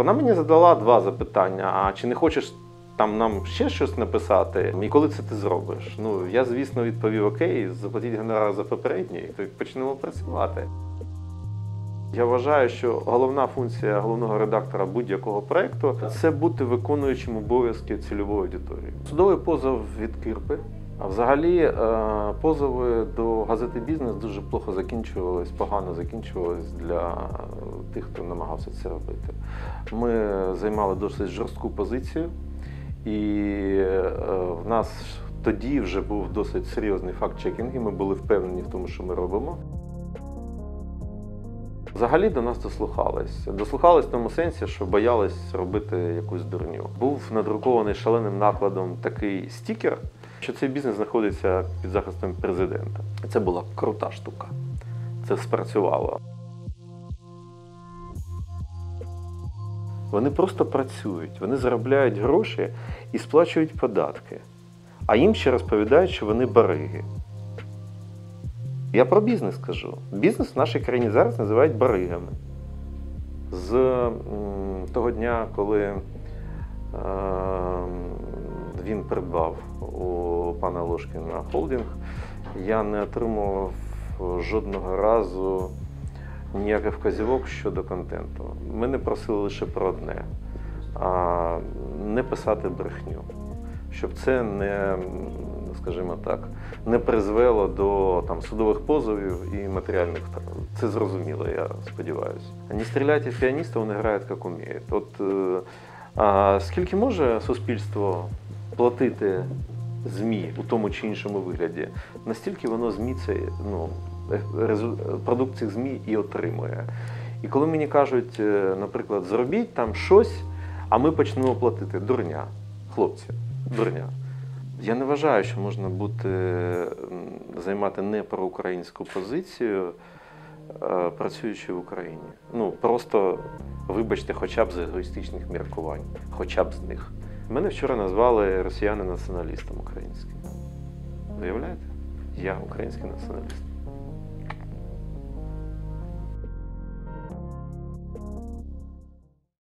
Вона мені задала два запитання: а чи не хочеш там нам ще щось написати? І коли це ти зробиш? Ну я, звісно, відповів окей, заплатіть гонорар за попередній, то почнемо працювати. Я вважаю, що головна функція головного редактора будь-якого проекту це бути виконуючим обов'язки цільової аудиторії. Судовий позов від Кирпи. Взагалі е, позови до газети бізнес дуже плохо закінчувались, погано закінчувались для тих, хто намагався це робити. Ми займали досить жорстку позицію, і е, в нас тоді вже був досить серйозний факт-чекінг, і ми були впевнені в тому, що ми робимо. Взагалі до нас дослухались. Дослухались в тому сенсі, що боялись робити якусь дурню. Був надрукований шаленим накладом такий стікер, що цей бізнес знаходиться під захистом президента. Це була крута штука. Це спрацювало. Вони просто працюють, вони заробляють гроші і сплачують податки. А їм ще розповідають, що вони бариги. Я про бізнес кажу. Бізнес в нашій країні зараз називають баригами. З того дня, коли е, він придбав у пана Лошкіна холдинг, я не отримував жодного разу ніяких вказівок щодо контенту. Мене просили лише про одне: а, не писати брехню, щоб це не, скажімо так, не призвело до там, судових позовів і матеріальних втрат. Це зрозуміло, я сподіваюся. Не стріляйте в піаніста, вони грають як уміють. От е, а, скільки може суспільство платити ЗМІ у тому чи іншому вигляді, настільки воно ЗМІ це ну, продукт цих ЗМІ і отримує. І коли мені кажуть, е, наприклад, зробіть там щось, а ми почнемо платити. Дурня, хлопці, дурня. Я не вважаю, що можна бути займати не проукраїнську позицію, е, працюючи в Україні. Ну просто вибачте, хоча б з егоїстичних міркувань, хоча б з них. Мене вчора назвали росіяни націоналістом українським. Виявляєте? Я український націоналіст.